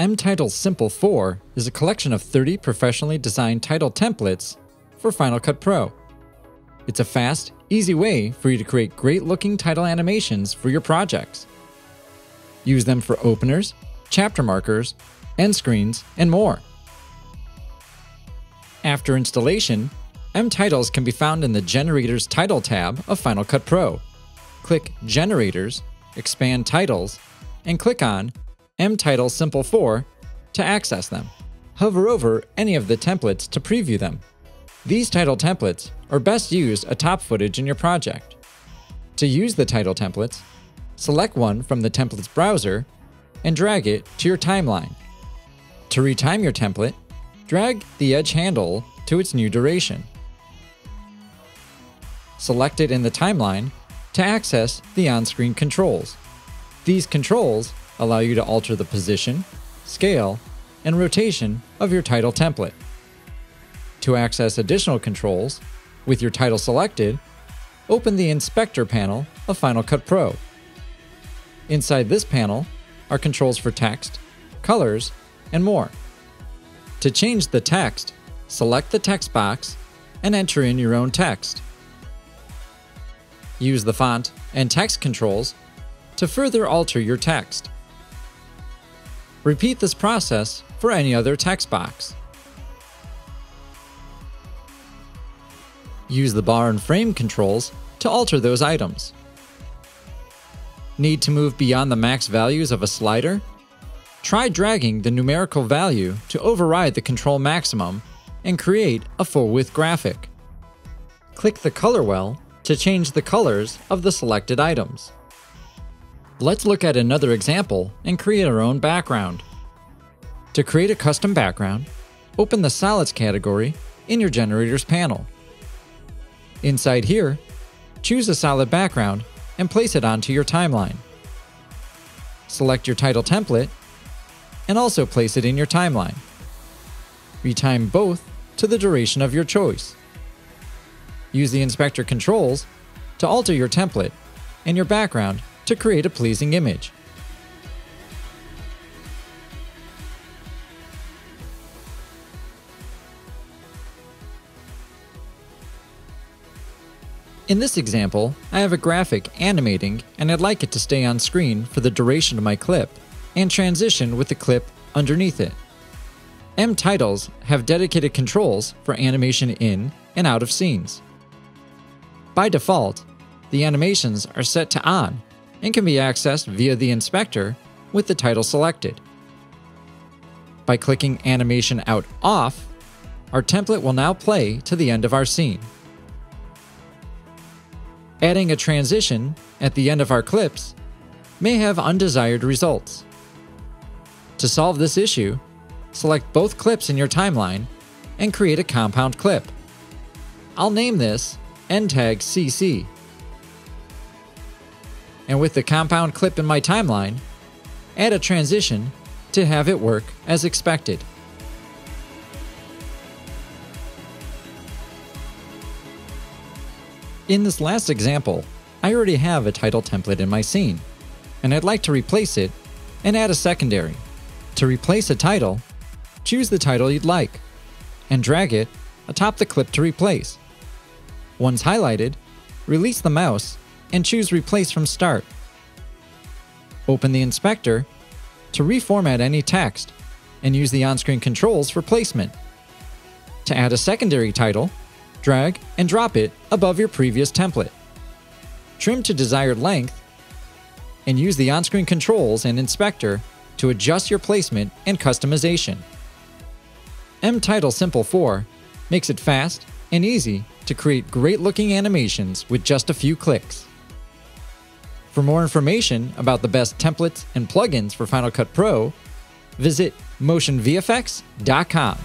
mTitle Simple 4 is a collection of 30 professionally designed title templates for Final Cut Pro. It's a fast, easy way for you to create great looking title animations for your projects. Use them for openers, chapter markers, end screens, and more. After installation, mTitles can be found in the Generators Title tab of Final Cut Pro. Click Generators, expand Titles, and click on mTitle Simple 4 to access them. Hover over any of the templates to preview them. These title templates are best used atop footage in your project. To use the title templates, select one from the templates browser and drag it to your timeline. To retime your template, drag the edge handle to its new duration. Select it in the timeline to access the on-screen controls. These controls allow you to alter the position, scale, and rotation of your title template. To access additional controls, with your title selected, open the Inspector panel of Final Cut Pro. Inside this panel are controls for text, colors, and more. To change the text, select the text box and enter in your own text. Use the font and text controls to further alter your text. Repeat this process for any other text box. Use the bar and frame controls to alter those items. Need to move beyond the max values of a slider? Try dragging the numerical value to override the control maximum and create a full width graphic. Click the color well to change the colors of the selected items. Let's look at another example and create our own background. To create a custom background, open the Solids category in your Generators panel. Inside here, choose a solid background and place it onto your timeline. Select your title template and also place it in your timeline. Retime both to the duration of your choice. Use the inspector controls to alter your template and your background to create a pleasing image. In this example, I have a graphic animating and I'd like it to stay on screen for the duration of my clip and transition with the clip underneath it. mTitles have dedicated controls for animation in and out of scenes. By default, the animations are set to on and can be accessed via the inspector with the title selected. By clicking Animation Out Off, our template will now play to the end of our scene. Adding a transition at the end of our clips may have undesired results. To solve this issue, select both clips in your timeline and create a compound clip. I'll name this endtag CC. And with the compound clip in my timeline, add a transition to have it work as expected. In this last example, I already have a title template in my scene, and I'd like to replace it and add a secondary. To replace a title, choose the title you'd like, and drag it atop the clip to replace. Once highlighted, release the mouse and choose Replace from Start. Open the inspector to reformat any text and use the on-screen controls for placement. To add a secondary title, drag and drop it above your previous template. Trim to desired length, and use the on-screen controls and inspector to adjust your placement and customization. mTitle Simple 4 makes it fast and easy to create great looking animations with just a few clicks. For more information about the best templates and plugins for Final Cut Pro, visit motionvfx.com.